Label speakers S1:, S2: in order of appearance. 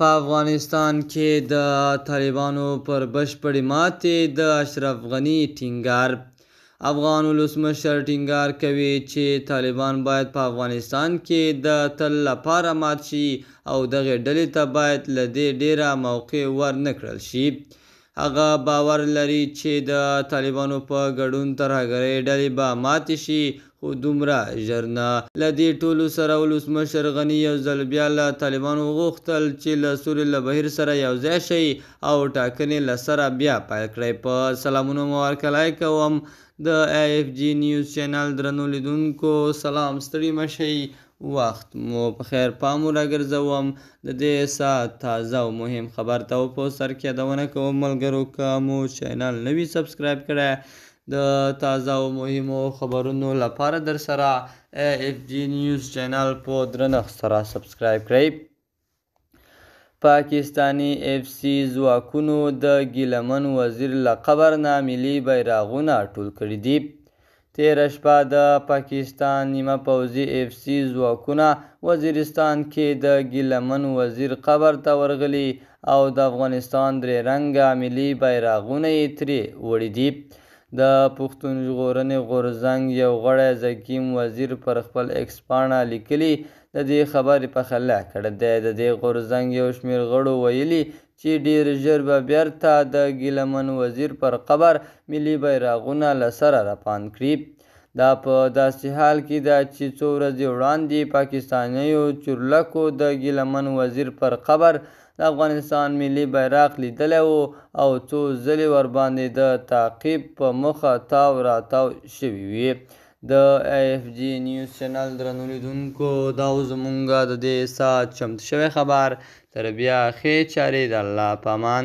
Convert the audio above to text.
S1: په افغانستان کې د طالبانو پر بشپړې ماتې د اشرف غني ټینګار. افغان ولسمشر ټینګار کوي چې طالبان باید په افغانستان کې د تل لپاره مات شي او دغې ډلې ته باید له دې ډېره موقع ور نه کړل شي. هغه باور لري چې د طالبانو په ګډون ترهګرۍ ډلې به ماتې شي، خو دومره ژر نه. له دې ټولو سره ولسمشر غني یو ځل بیا له طالبانو وغوښتل چې له سولې له بهیر سره یو ځای شئ او ټاکنې له سره بیا پیل کړئ. په سلامونو مو هرکلی کوم د اې اېف جي نیوز چینل درنو لیدونکو. سلام ستړي مه شئ وخت مو په خیر پام مو راګرځوم د دې ساعت تازه او مهم خبر ته او په سر کې یادونه کوم ملګرو که مو چینل نه وي سبسکرایب کړی د تازه او مهمو خبرونو لپاره در سره اې ایف جی نیوز چینل په درنښت سره سبسکرایب کړئ. پاکستاني اېف سي ځواکونو د ګیله من وزیر له قبر نه ملي بیرغونه ټول کړي دي. تېره شپه د پاکستان نیمه پوځي اېف سي ځواکونه وزیرستان کې د ګیله من وزیر قبر ته ورغلي او د افغانستان درې رنګه ملي بیرغونه یې ترې وړي دي. د پښتون ژغورنې غورځنګ یو غړی ذکیم وزیر پر خپل اېکس پاڼه لیکلي، د دې خبرې پخلا کړې دی. د دې غورځنګ یو شمېر غړو ویلي چې ډېر ژر به بېرته د ګیله من وزیر پر قبر ملي بیرغونه له سره رپاند کړي. دا په داسې حال کې ده چې څو ورځې وړاندې پاکستانیو چورلکو د ګیله من وزیر پر قبر د افغانستان ملي بیرغ لیدلی و او څو ځلې ورباندې د تعقیب په موخه تاو راتاو شوي وي د ای اف جی نیوز چینل درنو لیدونکو دا و زمونږ د دې ساعت چمتو شوی خبر تر بیا ښې چارې د الله پامان